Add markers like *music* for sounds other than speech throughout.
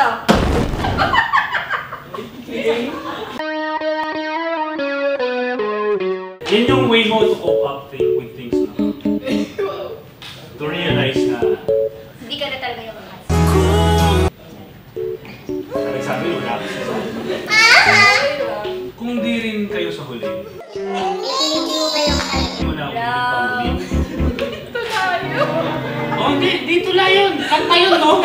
dito. Yan yung way mo to cope up with things na. To realize na Hindi ka na talaga yung mas. nagsabi wala ka sa Kung di rin kayo sa huli, hindi mo na ulit hindi, dito lang yun. Kanta yun, no?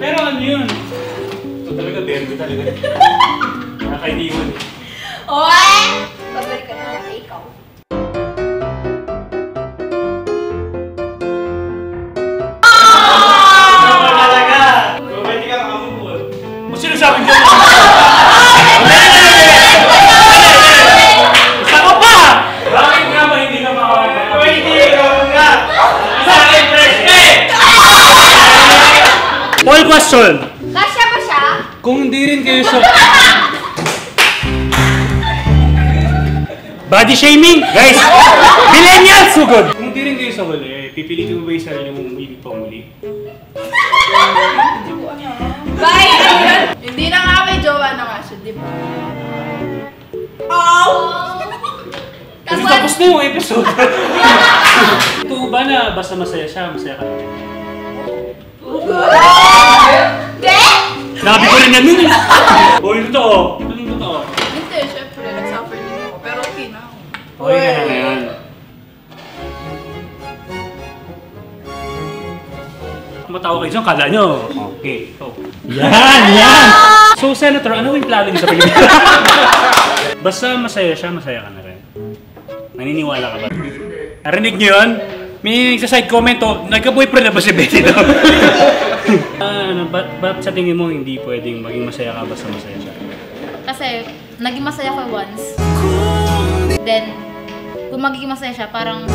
Pero ano yun? Ito talaga, derby talaga. Nakakaidiwan eh. Oy! Pabalik ka na lang, ikaw. Question! Kasya ba siya? Kung hindi rin kayo sa... Body shaming! Guys! Millennials! Sugod! Kung hindi rin kayo sa huli, pipilitin mo ba yung sarili mong ibig pa muli? Bye! Hindi na nga may jowa na nga siya, di ba? Kasi tapos na yung episode. *laughs* Ito ba na basta masaya siya, masaya ka rin? Nabi ko rin yan nun eh. O, yung totoo. Ano yung totoo? Hindi, syempre, nag-suffer din ako. Pero okay na ako. Okay ka na ngayon. Matawa kayo dyan, kala nyo. Okay. Oh. Yan, yan! So, Senator, ano yung plano niyo sa Pilipinas? *laughs* Basta masaya siya, masaya ka na rin. Naniniwala ka ba? Narinig niyo yun? May nagsa-side comment oh, nagka-boyfriend na ba si Betty daw? *laughs* Ah, ano, ba't, ba't sa tingin mo hindi pwedeng maging masaya ka basta masaya siya? Kasi, naging masaya ko once. Then, kung magiging masaya siya, parang...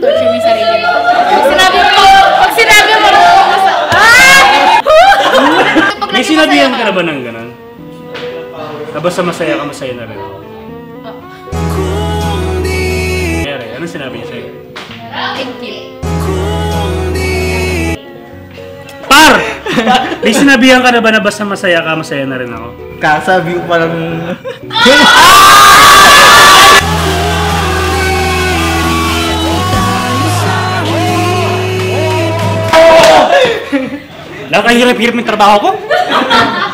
Torture mo yung sarili mo. Pag sinabi mo, pag sinabi mo, ah! Pag May sinabihan ka na ba ng ganun? Na basta masaya ka, masaya na rin. Ah, Kaya anong sinabi niya sa'yo? Thank you. May sinabihan ka na ba na basta masaya ka, masaya na rin ako? Kasabi ko palang... Nakahirap-hirap yung trabaho ko? *laughs*